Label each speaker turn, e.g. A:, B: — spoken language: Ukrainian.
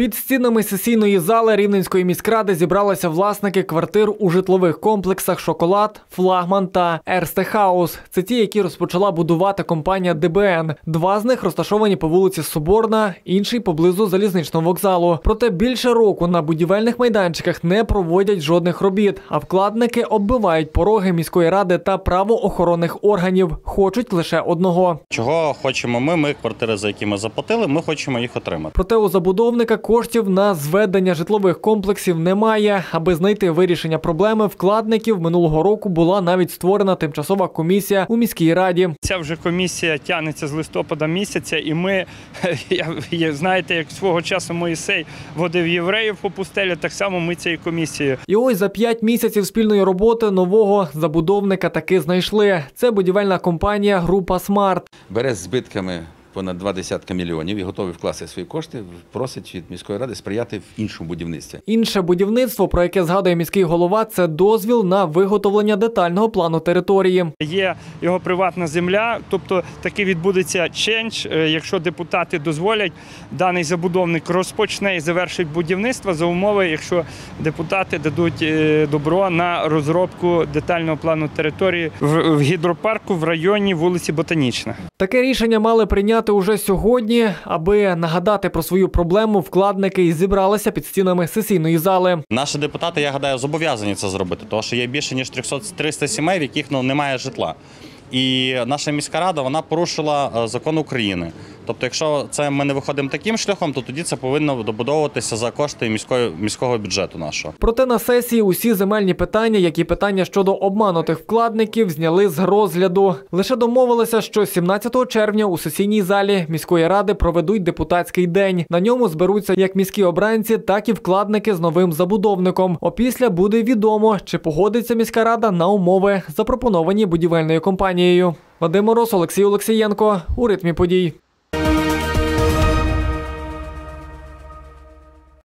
A: Під стінами сесійної зали Рівненської міськради зібралися власники квартир у житлових комплексах Шоколад, Флагман та Ерсте Хаус. Це ті, які розпочала будувати компанія ДБН. Два з них розташовані по вулиці Соборна, інший поблизу залізничного вокзалу. Проте більше року на будівельних майданчиках не проводять жодних робіт, а вкладники оббивають пороги міської ради та правоохоронних органів. Хочуть лише одного.
B: Чого хочемо ми? Ми квартири, за які ми заплатили, ми хочемо їх отримати.
A: Проте у забудовника коштів на зведення житлових комплексів немає. Аби знайти вирішення проблеми вкладників минулого року була навіть створена тимчасова комісія у міській раді.
C: Ця вже комісія тягнеться з листопада місяця, і ми, знаєте, як свого часу Моїсей водив євреїв по пустелі, так само ми цією комісією.
A: І ось за п'ять місяців спільної роботи нового забудовника таки знайшли. Це будівельна компанія Група Смарт.
D: бере з збитками понад два десятка мільйонів і готовий вкласти свої кошти, просить від міської ради сприяти в іншому будівництві.
A: Інше будівництво, про яке згадує міський голова, це дозвіл на виготовлення детального плану території.
C: Є його приватна земля, тобто таки відбудеться ченч, якщо депутати дозволять, даний забудовник розпочне і завершить будівництво за умови, якщо депутати дадуть е, добро на розробку детального плану території в гідропарку в районі вулиці Ботанічна.
A: Таке рішення мали прийняти уже сьогодні, аби нагадати про свою проблему. Вкладники і зібралися під стінами сесійної зали.
B: Наші депутати, я гадаю, зобов'язані це зробити, тому що є більше ніж 300, 300 сімей, в яких ну, немає житла. І наша міська рада вона порушила е, закон України. Тобто, якщо це ми не виходимо таким шляхом, то тоді це повинно добудовуватися за кошти міської міського бюджету нашого.
A: Проте на сесії усі земельні питання, як і питання щодо обманутих вкладників, зняли з розгляду. Лише домовилися, що 17 червня у сесійній залі міської ради проведуть депутатський день. На ньому зберуться як міські обранці, так і вкладники з новим забудовником. Опісля буде відомо, чи погодиться міська рада на умови, запропоновані будівельною компанією. Вадим Мороз, Олексій Олексієнко у ритмі подій.